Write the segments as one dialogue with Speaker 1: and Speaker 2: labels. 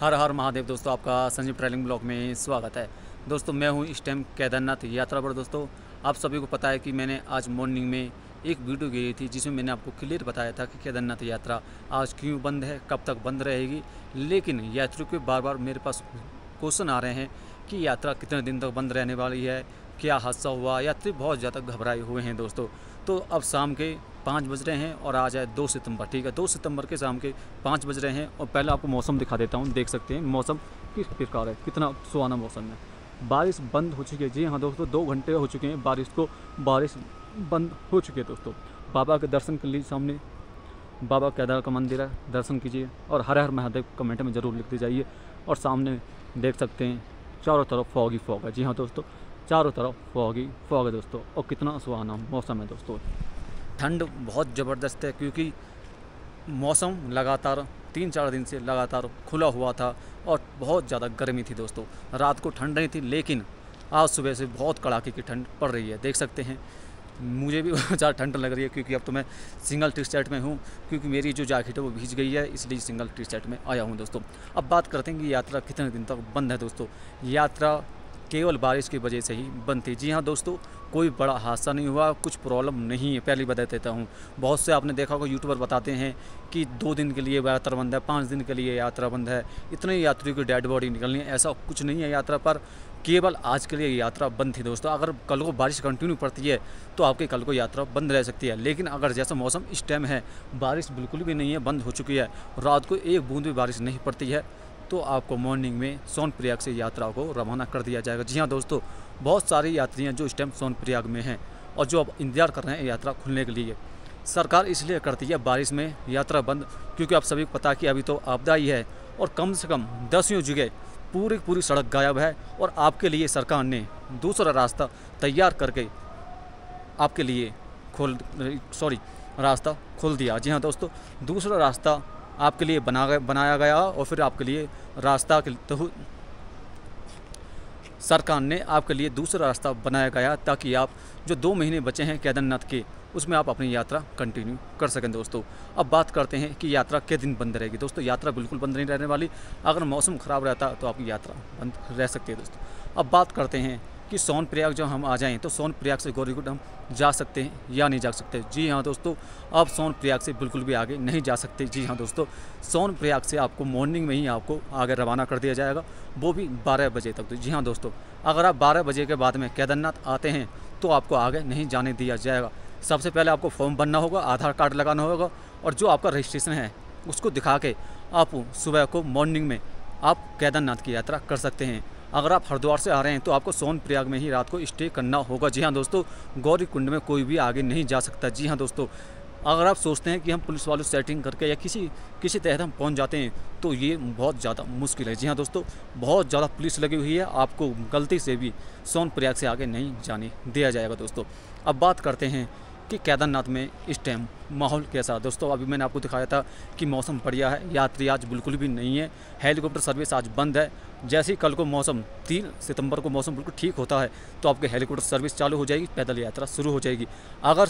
Speaker 1: हर हर महादेव दोस्तों, आपका Sanjeev travelling blog में स्वागत है। दोस्तों, मैं हूँ इस टाइम केदारनाथ यात्रा पर। दोस्तों, आप सभी को पता है कि मैंने आज मॉर्निंग में एक वीडियो गई थी, जिसमें मैंने आपको क्लियर बताया था कि केदारनाथ यात्रा आज क्यों बंद है, कब तक बंद रहेगी। लेकिन यात्रियों के बार बार मेरे पास क्वेश्चन आ रहे हैं कि यात्रा कितने दिन तक बंद रहने वाली है, क्या हादसा हुआ? यात्री बहुत ज़्यादा घबराए हुए हैं दोस्तों। तो अब शाम के पाँच बज रहे हैं और आज है दो सितंबर, ठीक है? दो सितंबर के शाम के पाँच बज रहे हैं और पहले आपको मौसम दिखा देता हूँ, देख सकते हैं मौसम किस प्रकार है, कितना सुहाना मौसम है। बारिश बंद हो चुकी है। जी हाँ दोस्तों, दो घंटे हो चुके हैं बारिश को, बारिश बंद हो चुकी है दोस्तों। बाबा के दर्शन के लिए सामने, बाबा केदार का मंदिर है, दर्शन कीजिए और हर हर महादेव कमेंट में ज़रूर लिखते जाइए और सामने देख सकते हैं, चारों तरफ़ फॉग ही फॉग है। जी हाँ दोस्तों चारों तरफ़ फॉग ही फॉग है दोस्तों, और कितना सुहाना मौसम है दोस्तों। ठंड बहुत ज़बरदस्त है क्योंकि मौसम लगातार तीन चार दिन से लगातार खुला हुआ था और बहुत ज़्यादा गर्मी थी दोस्तों। रात को ठंड नहीं थी, लेकिन आज सुबह से बहुत कड़ाके की ठंड पड़ रही है, देख सकते हैं। मुझे भी ज़्यादा ठंड लग रही है क्योंकि अब तो मैं सिंगल टी शर्ट में हूँ, क्योंकि मेरी जो जैकेट है वो भीज गई है, इसलिए सिंगल टी शर्ट में आया हूँ दोस्तों। अब बात करते हैं कि यात्रा कितने दिन तक बंद है दोस्तों। यात्रा केवल बारिश की वजह से ही बंद थी जी हाँ दोस्तों, कोई बड़ा हादसा नहीं हुआ, कुछ प्रॉब्लम नहीं है, पहले बता देता हूँ। बहुत से आपने देखा होगा, यूट्यूबर बताते हैं कि दो दिन के लिए यात्रा बंद है, पाँच दिन के लिए यात्रा बंद है। इतने यात्रियों की डेड बॉडी निकलनी है, ऐसा कुछ नहीं है यात्रा पर। केवल आज के लिए यात्रा बंद थी दोस्तों। अगर कल को बारिश कंटिन्यू पड़ती है तो आपके कल को यात्रा बंद रह सकती है। लेकिन अगर जैसा मौसम इस टाइम है, बारिश बिल्कुल भी नहीं है, बंद हो चुकी है। रात को एक बूंद भी बारिश नहीं पड़ती है। तो आपको मॉर्निंग में सोनप्रयाग से यात्रा को रवाना कर दिया जाएगा। जी हाँ दोस्तों, बहुत सारी यात्रियाँ जो इस टाइम सोनप्रयाग में हैं और जो अब इंतज़ार कर रहे हैं यात्रा खुलने के लिए। सरकार इसलिए करती है, बारिश में यात्रा बंद, क्योंकि आप सभी को पता कि अभी तो आपदा ही है और कम से कम दसियों जगह पूरी पूरी सड़क गायब है और आपके लिए सरकार ने दूसरा रास्ता तैयार करके आपके लिए खोल, सॉरी, रास्ता खोल दिया। जी हाँ दोस्तों, दूसरा रास्ता आपके लिए बना बनाया गया और फिर आपके लिए रास्ता तो सरकार ने आपके लिए दूसरा रास्ता बनाया गया ताकि आप जो दो महीने बचे हैं केदारनाथ के, उसमें आप अपनी यात्रा कंटिन्यू कर सकें दोस्तों। अब बात करते हैं कि यात्रा के दिन बंद रहेगी। दोस्तों, यात्रा बिल्कुल बंद नहीं रहने वाली। अगर मौसम ख़राब रहता तो आपकी यात्रा बंद रह सकती है दोस्तों। अब बात करते हैं कि सोन प्रयाग जब हम आ जाएँ तो सोन प्रयाग से गौरीकुंड हम जा सकते हैं या नहीं जा सकते? जी हाँ दोस्तों आप सोन प्रयाग से बिल्कुल भी आगे नहीं जा सकते। जी हाँ दोस्तों सोन प्रयाग से आपको मॉर्निंग में ही आपको आगे रवाना कर दिया जाएगा, वो भी बारह बजे तक। तो जी हाँ दोस्तों, अगर आप बारह बजे के बाद में केदारनाथ आते हैं तो आपको आगे नहीं जाने दिया जाएगा। सबसे पहले आपको फॉर्म भरना होगा, आधार कार्ड लगाना होगा, और जो आपका रजिस्ट्रेशन है, उसको दिखा के आप सुबह को मॉर्निंग में आप केदारनाथ की यात्रा कर सकते हैं। अगर आप हरिद्वार से आ रहे हैं तो आपको सोन प्रयाग में ही रात को स्टे करना होगा। जी हाँ दोस्तों गौरी कुंड में कोई भी आगे नहीं जा सकता। जी हाँ दोस्तों, अगर आप सोचते हैं कि हम पुलिस वालों सेटिंग करके या किसी किसी तहत हम पहुँच जाते हैं तो ये बहुत ज़्यादा मुश्किल है। जी हाँ दोस्तों, बहुत ज़्यादा पुलिस लगी हुई है। आपको गलती से भी सोन प्रयाग से आगे नहीं जाने दिया जाएगा दोस्तों। अब बात करते हैं कि केदारनाथ में इस टाइम माहौल कैसा है? दोस्तों, अभी मैंने आपको दिखाया था कि मौसम बढ़िया है, यात्री आज बिल्कुल भी नहीं है। हेलीकॉप्टर सर्विस आज बंद है। जैसे ही कल को मौसम तीन सितंबर को मौसम बिल्कुल ठीक होता है तो आपके हेलीकॉप्टर सर्विस चालू हो जाएगी, पैदल यात्रा शुरू हो जाएगी। अगर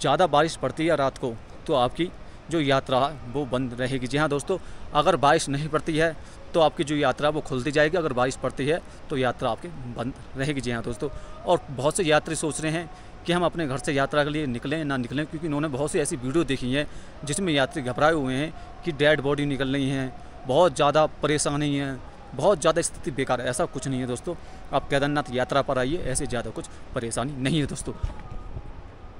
Speaker 1: ज़्यादा बारिश पड़ती है रात को तो आपकी जो यात्रा वो बंद रहेगी। जी हाँ दोस्तों, अगर बारिश नहीं पड़ती है तो आपकी जो यात्रा वो खुलती जाएगी। अगर बारिश पड़ती है तो यात्रा आपकी बंद रहेगी। जी हाँ दोस्तों, और बहुत से यात्री सोच रहे हैं कि हम अपने घर से यात्रा के लिए निकलें, ना निकलें, क्योंकि उन्होंने बहुत सी ऐसी वीडियो देखी है जिसमें यात्री घबराए हुए हैं कि डेड बॉडी निकल रही हैं, बहुत ज़्यादा परेशानी है बहुत ज़्यादा स्थिति बेकार है, ऐसा कुछ नहीं है दोस्तों। आप केदारनाथ यात्रा पर आइए, ऐसे ज़्यादा कुछ परेशानी नहीं है दोस्तों।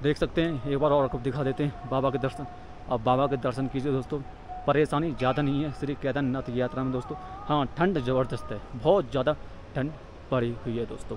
Speaker 1: देख सकते हैं, एक बार और आपको दिखा देते हैं, बाबा के दर्शन। आप बाबा के दर्शन कीजिए दोस्तों, परेशानी ज़्यादा नहीं है, श्री केदारनाथ यात्रा में दोस्तों। हाँ ठंड ज़बरदस्त है, बहुत ज़्यादा ठंड पड़ी हुई है दोस्तों।